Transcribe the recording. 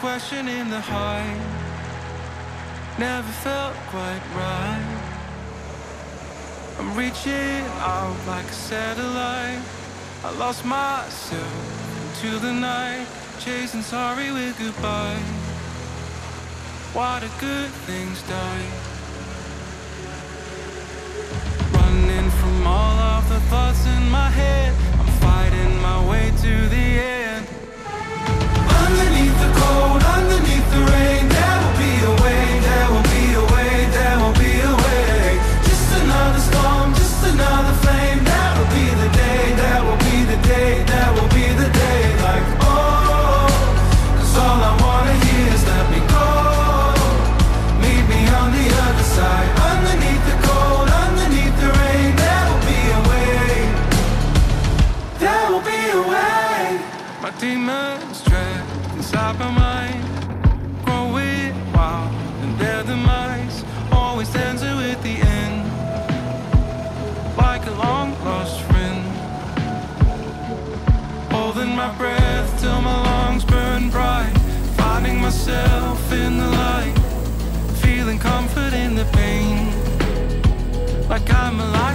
passion in the high never felt quite right. I'm reaching out like a satellite. I lost myself into the night, chasing sorry with goodbye. Why do good things die? Running from all of the thoughts demons trapped inside my mind, growing wild, and their demise always ends with the end, like a long lost friend. Holding my breath till my lungs burn bright, finding myself in the light, feeling comfort in the pain, like I'm alive